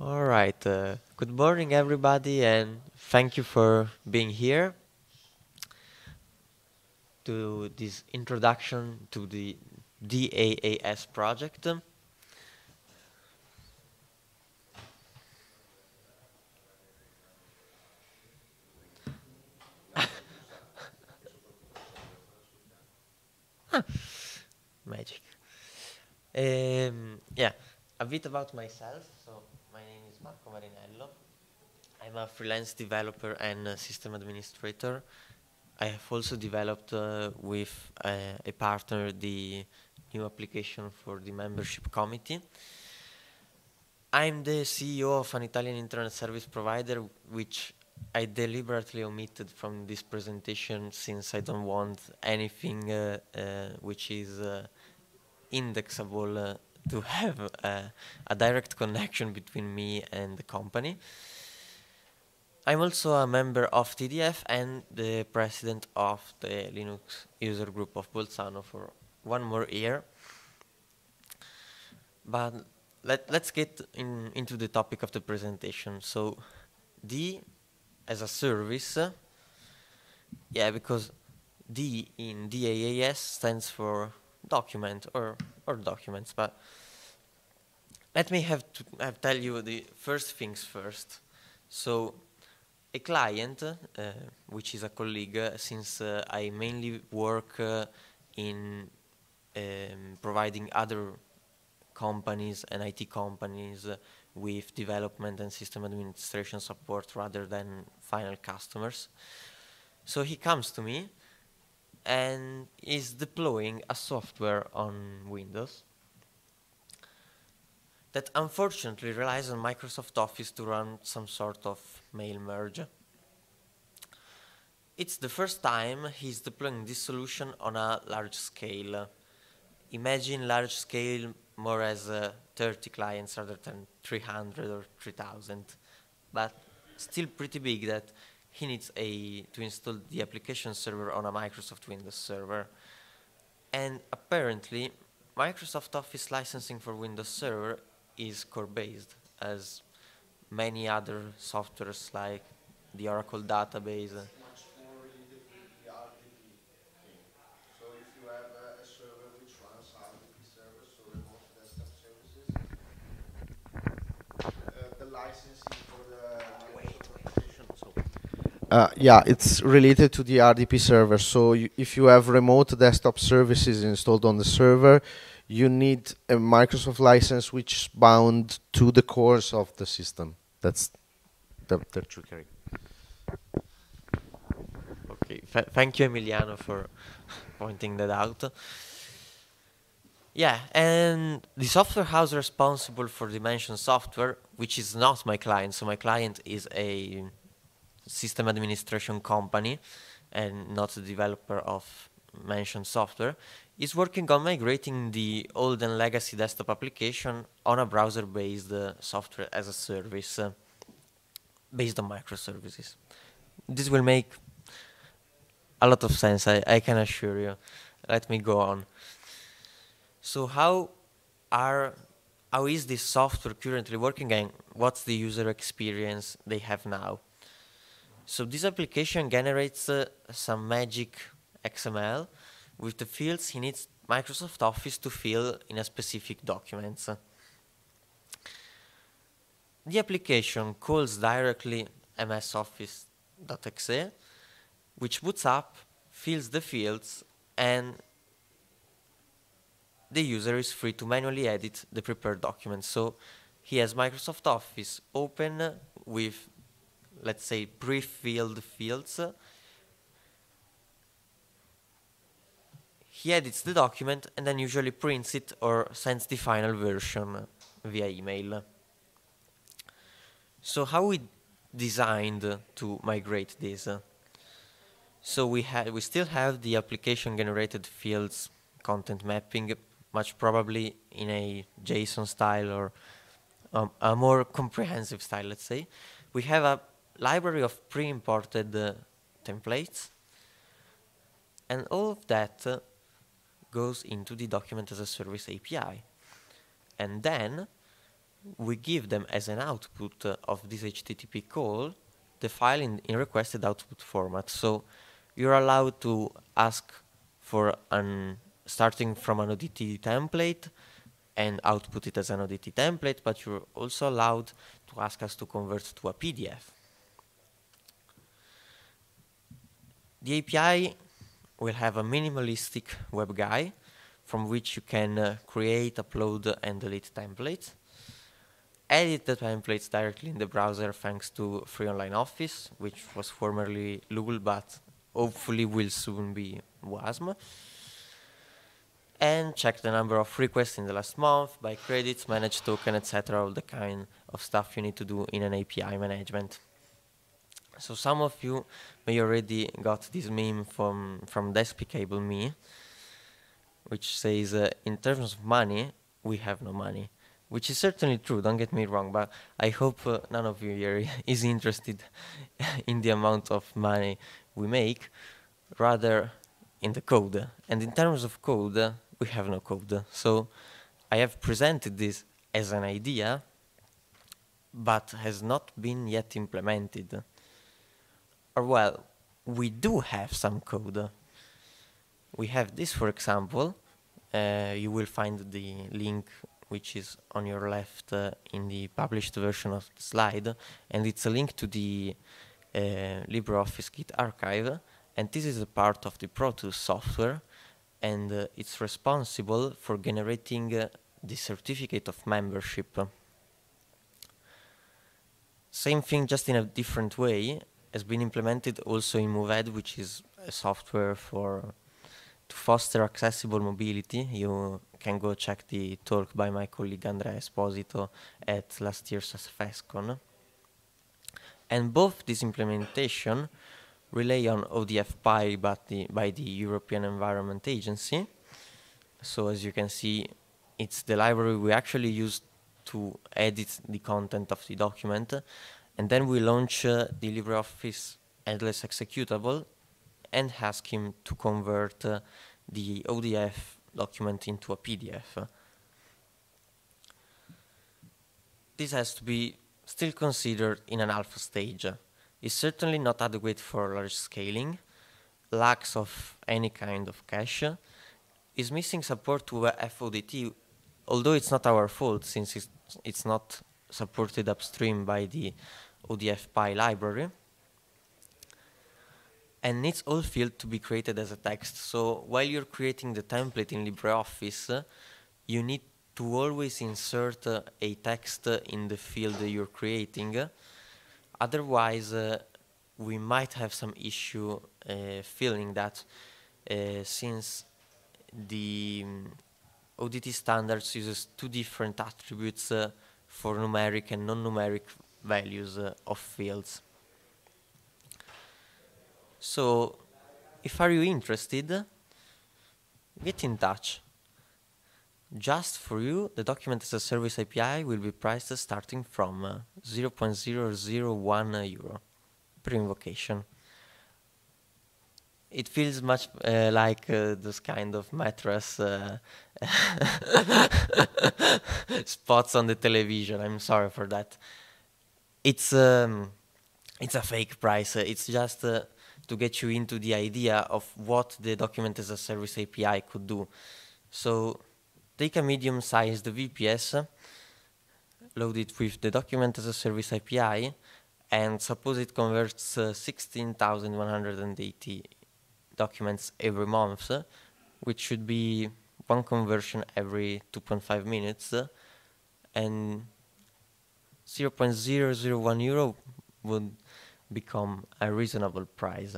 All right. Uh, good morning, everybody, and thank you for being here to this introduction to the DAAS project. Magic. Um, yeah, a bit about myself. So my name is Marco Marinello. I'm a freelance developer and system administrator. I have also developed uh, with uh, a partner the new application for the membership committee. I'm the CEO of an Italian internet service provider, which I deliberately omitted from this presentation since I don't want anything uh, uh, which is uh, indexable uh, to have uh, a direct connection between me and the company. I'm also a member of TDF and the president of the Linux user group of Bolzano for one more year. But let, let's get in, into the topic of the presentation. So, D as a service, yeah, because D in DAAS stands for document or, or documents, but let me have to have tell you the first things first. So a client, uh, which is a colleague, uh, since uh, I mainly work uh, in um, providing other companies and IT companies uh, with development and system administration support rather than final customers. So he comes to me and is deploying a software on Windows that unfortunately relies on Microsoft Office to run some sort of mail merge. It's the first time he's deploying this solution on a large scale. Imagine large scale more as uh, 30 clients rather than 300 or 3000, but still pretty big that he needs a to install the application server on a Microsoft Windows server. And apparently, Microsoft Office licensing for Windows Server is core-based, as many other softwares like the Oracle database. So if you have a, server which runs so remote desktop services, uh, the licensing for the Microsoft application. So uh, yeah, it's related to the RDP server. So you, if you have remote desktop services installed on the server, you need a Microsoft license which is bound to the cores of the system. That's the, the trickery. Okay, th thank you, Emiliano, for pointing that out. Yeah, and the software house responsible for Dimension Software, which is not my client, so my client is a system administration company and not a developer of mentioned software, is working on migrating the old and legacy desktop application on a browser-based uh, software as a service uh, based on microservices. This will make a lot of sense, I, I can assure you. Let me go on. So how are how is this software currently working and what's the user experience they have now? So this application generates uh, some magic XML with the fields he needs Microsoft Office to fill in a specific document. The application calls directly msoffice.exe, which boots up, fills the fields, and the user is free to manually edit the prepared document. So he has Microsoft Office open with, let's say, pre-filled fields. He edits the document and then usually prints it or sends the final version via email. So how we designed to migrate this? So we had we still have the application generated fields content mapping much probably in a JSON style or um, a more comprehensive style, let's say. We have a library of pre-imported uh, templates, and all of that uh, goes into the document as a service API. And then we give them as an output uh, of this HTTP call the file in, in requested output format. So you're allowed to ask for an starting from an ODT template and output it as an ODT template, but you're also allowed to ask us to convert to a PDF. The API will have a minimalistic web GUI from which you can uh, create, upload, and delete templates. Edit the templates directly in the browser thanks to Free Online Office, which was formerly LOOL, but hopefully will soon be WASM. And check the number of requests in the last month, by credits, manage token, etc. All the kind of stuff you need to do in an API management. So some of you may already got this meme from, from Despicable Me, which says, uh, in terms of money, we have no money. Which is certainly true, don't get me wrong, but I hope uh, none of you here is interested in the amount of money we make, rather in the code. And in terms of code, we have no code. So I have presented this as an idea, but has not been yet implemented. Or well, we do have some code. We have this, for example. Uh, you will find the link which is on your left uh, in the published version of the slide, and it's a link to the uh, LibreOffice Git archive, and this is a part of the Protus software, and uh, it's responsible for generating uh, the certificate of membership. Same thing, just in a different way, has been implemented also in MoveEd, which is a software for to foster accessible mobility. You can go check the talk by my colleague Andrea Esposito at last year's SFSCON. And both this implementation rely on ODF by the, by the European Environment Agency. So as you can see, it's the library we actually use to edit the content of the document. And then we launch uh, the LibreOffice headless executable and ask him to convert uh, the ODF document into a PDF. This has to be still considered in an alpha stage. It's certainly not adequate for large scaling, lacks of any kind of cache, is missing support to FODT, although it's not our fault since it's, it's not supported upstream by the ODF Py library and needs all field to be created as a text. So while you're creating the template in LibreOffice, uh, you need to always insert uh, a text in the field you're creating. Otherwise, uh, we might have some issue uh, filling that uh, since the um, ODT standards uses two different attributes uh, for numeric and non-numeric values of fields. So, if are you interested, get in touch. Just for you, the document as a service API will be priced starting from uh, 0.001 euro per invocation. It feels much uh, like uh, those kind of mattress uh, spots on the television. I'm sorry for that. It's um, it's a fake price. It's just uh, to get you into the idea of what the document as a service API could do. So take a medium-sized VPS, load it with the document as a service API, and suppose it converts uh, 16,180 documents every month, which should be one conversion every 2.5 minutes, and 0.001 euro would become a reasonable price.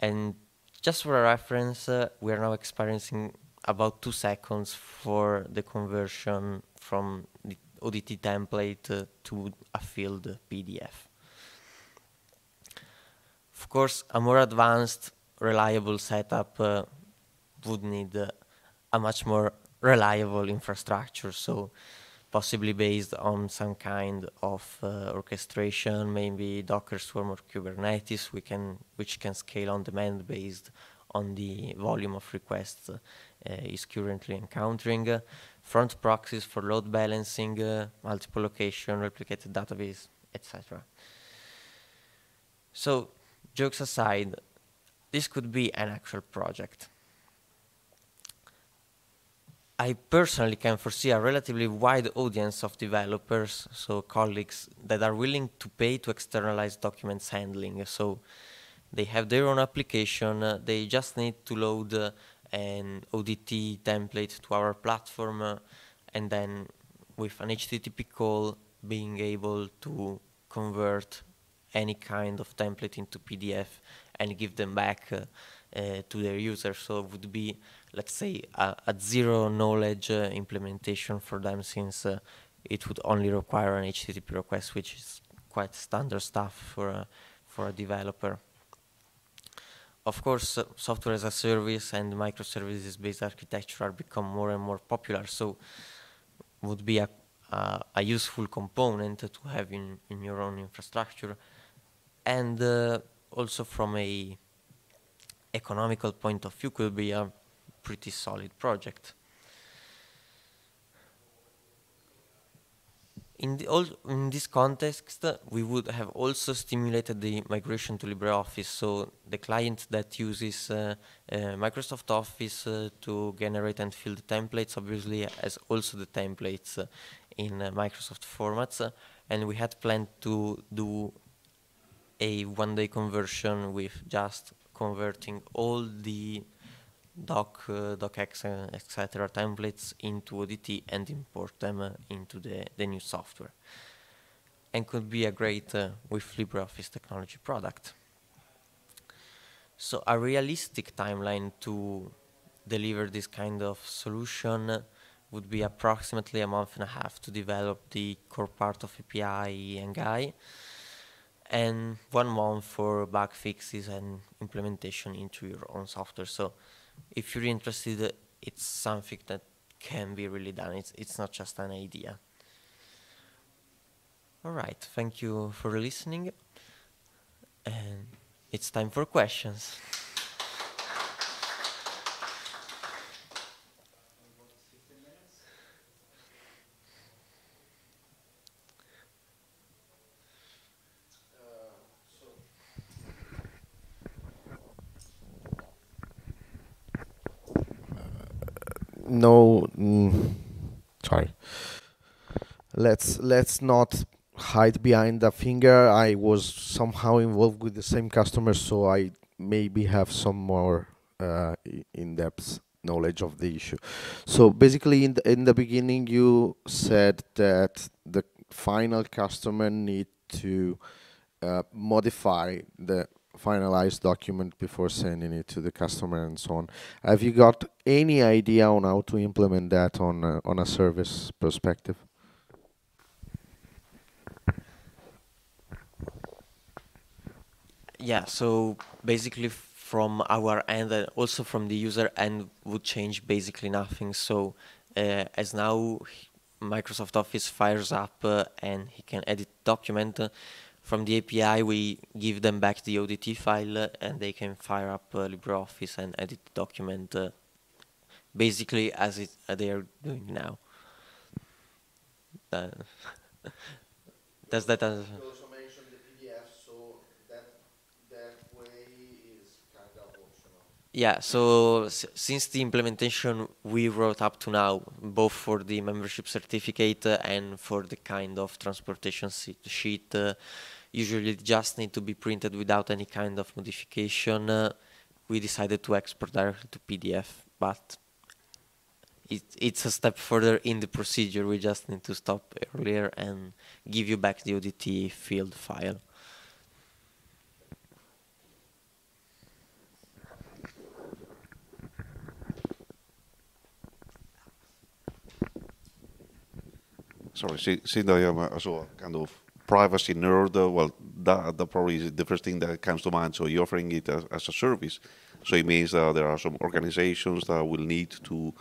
And just for a reference, uh, we are now experiencing about two seconds for the conversion from the ODT template uh, to a filled PDF. Of course, a more advanced, reliable setup uh, would need uh, a much more reliable infrastructure. So possibly based on some kind of uh, orchestration, maybe Docker Swarm or Kubernetes, we can, which can scale on demand based on the volume of requests uh, is currently encountering. front proxies for load balancing, uh, multiple location, replicated database, etc. So, jokes aside, this could be an actual project. I personally can foresee a relatively wide audience of developers, so colleagues, that are willing to pay to externalize documents handling. So they have their own application, uh, they just need to load uh, an ODT template to our platform, uh, and then with an HTTP call, being able to convert any kind of template into PDF and give them back uh, uh, to their users. So it would be, let's say, a, zero knowledge uh, implementation for them since uh, it would only require an HTTP request, which is quite standard stuff for a, for a developer. Of course, uh, software as a service and microservices-based architecture are become more and more popular, so would be a, a, a useful component to have in, in your own infrastructure. And uh, also from a economical point of view could be a pretty solid project. In, the, in this context, we would have also stimulated the migration to LibreOffice. So the client that uses uh, uh, Microsoft Office uh, to generate and fill the templates obviously has also the templates uh, in uh, Microsoft formats. and we had planned to do a one-day conversion with just converting all the doc, uh, docx, uh, etc. templates into ODT and import them uh, into the, the new software. And could be a great uh, with LibreOffice technology product. So a realistic timeline to deliver this kind of solution would be approximately a month and a half to develop the core part of API and GUI and one month for bug fixes and implementation into your own software. So if you're interested, it's something that can be really done. It's, it's not just an idea. All right, thank you for listening. And it's time for questions. no mm, sorry let's let's not hide behind the finger i was somehow involved with the same customer so i maybe have some more uh, in-depth knowledge of the issue so basically in the in the beginning you said that the final customer need to uh, modify the finalized document before sending it to the customer and so on. Have you got any idea on how to implement that on a, on a service perspective? Yeah, so basically from our end and also from the user end would change basically nothing. So uh, as now Microsoft Office fires up uh, and he can edit document, uh, from the API, we give them back the ODT file and they can fire up uh, LibreOffice and edit the document uh, basically as it, uh, they are doing now. Uh, does that answer? You also mentioned the PDF, so that, that way is kind of optional. Yeah, so since the implementation we wrote up to now, both for the membership certificate uh, and for the kind of transportation sheet, uh, usually just need to be printed without any kind of modification. Uh, we decided to export directly to PDF, but it, it's a step further in the procedure. We just need to stop earlier and give you back the ODT field file. Sorry, since I am also kind of privacy nerd, well, that, that probably is the first thing that comes to mind. So you're offering it as, as a service. So it means that there are some organizations that will need to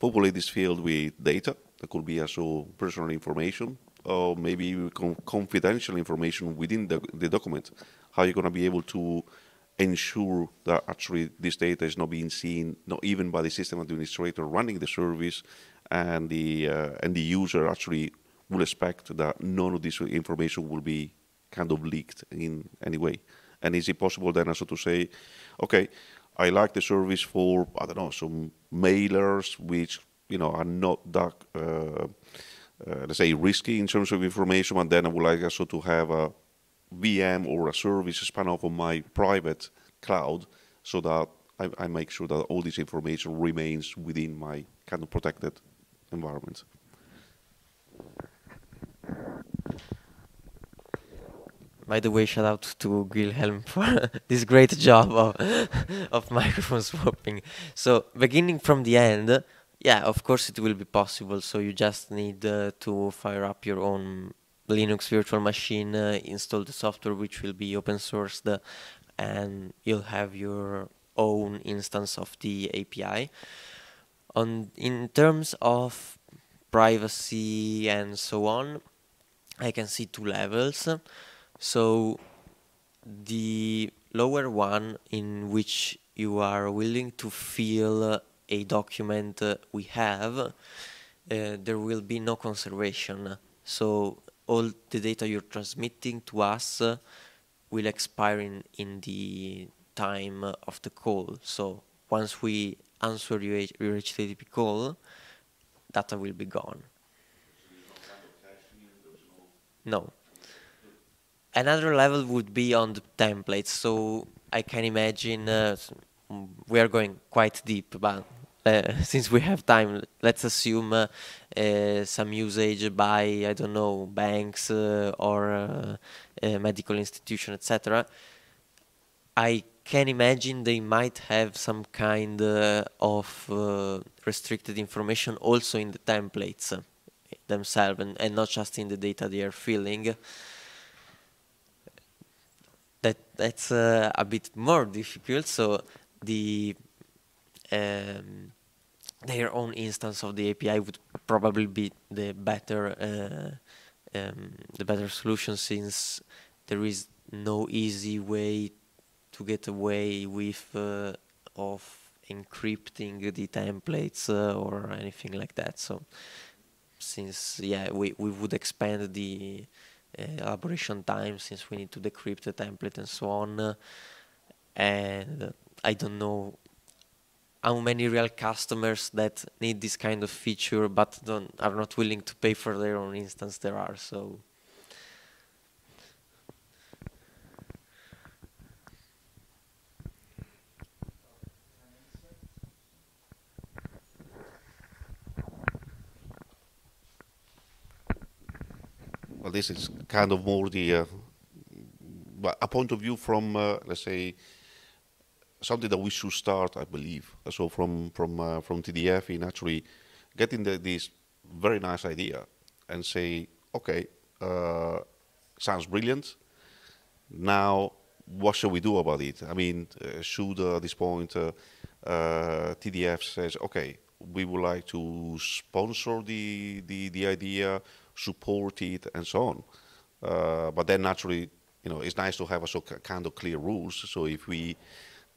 populate this field with data. That could be also personal information or maybe confidential information within the, the document. How are you going to be able to ensure that actually this data is not being seen, not even by the system administrator running the service, and the uh, and the user actually will expect that none of this information will be kind of leaked in any way. And is it possible then also to say, okay, I like the service for I don't know some mailers which you know are not that uh, uh, let's say risky in terms of information, and then I would like also to have a VM or a service spun off on my private cloud so that I, I make sure that all this information remains within my kind of protected environment. By the way, shout out to Guilherme for this great job of, of microphone swapping. So, beginning from the end, yeah, of course it will be possible. So, you just need uh, to fire up your own Linux virtual machine, uh, install the software which will be open sourced, and you'll have your own instance of the API. On in terms of privacy and so on, I can see two levels. So the lower one in which you are willing to fill a document we have, uh, there will be no conservation. So all the data you're transmitting to us uh, will expire in, in the time of the call. So once we answer your, HTTP call, data will be gone. No. Another level would be on the templates. So I can imagine uh, we are going quite deep, but uh, since we have time, let's assume uh, uh, some usage by I don't know banks uh, or uh, medical institution, etc. I can imagine they might have some kind of restricted information also in the templates themselves, and, and not just in the data they are filling that that's uh, a bit more difficult. So the um, their own instance of the API would probably be the better uh, um, the better solution since there is no easy way to get away with uh, of encrypting the templates uh, or anything like that. So since yeah we, we would expand the elaboration time since we need to decrypt the template and so on. and I don't know how many real customers that need this kind of feature but don't, are not willing to pay for their own instance there are. So. This is kind of more the uh, a point of view from uh, let's say something that we should start, I believe. So from from uh, from TDF in actually getting the, this very nice idea and say, okay, uh, sounds brilliant. Now, what should we do about it? I mean, uh, should at this point TDF says, okay, we would like to sponsor the the, the idea support it, and so on. Uh, but then naturally, you know, it's nice to have a so kind of clear rules. So if we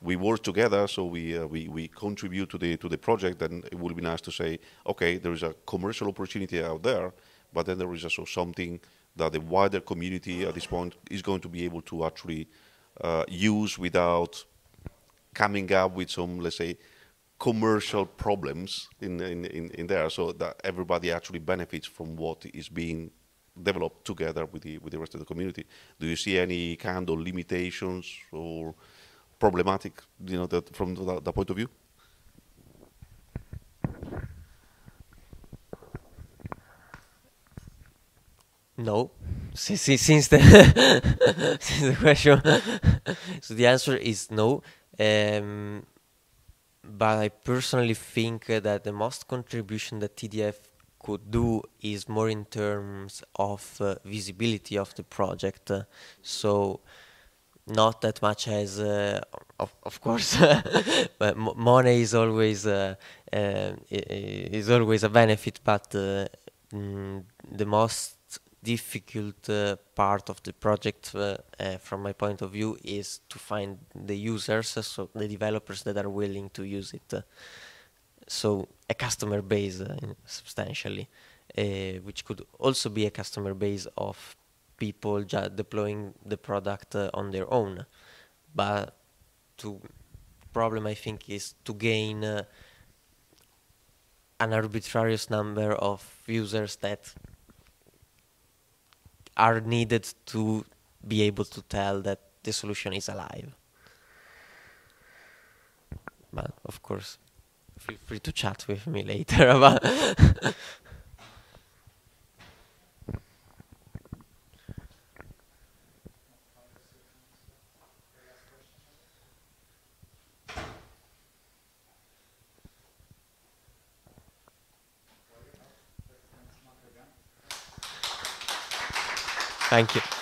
we work together, so we, uh, we we contribute to the to the project, then it would be nice to say, okay, there is a commercial opportunity out there, but then there is also something that the wider community at this point is going to be able to actually uh, use without coming up with some, let's say, commercial problems in, in, in, in, there so that everybody actually benefits from what is being developed together with the, with the rest of the community. Do you see any kind of limitations or problematic, you know, that from that, that point of view? No, since, since the since the question, so the answer is no. Um, but I personally think that the most contribution that TDF could do is more in terms of uh, visibility of the project. So not that much as, uh, of, of course, but money is always uh, uh, is always a benefit, but uh, mm, the most difficult uh, part of the project uh, uh, from my point of view is to find the users, so the developers that are willing to use it. so a customer base uh, substantially, uh, which could also be a customer base of people just deploying the product uh, on their own. But to problem I think is to gain uh, an arbitrary number of users that are needed to be able to tell that the solution is alive. But of course, feel free to chat with me later about. Thank you.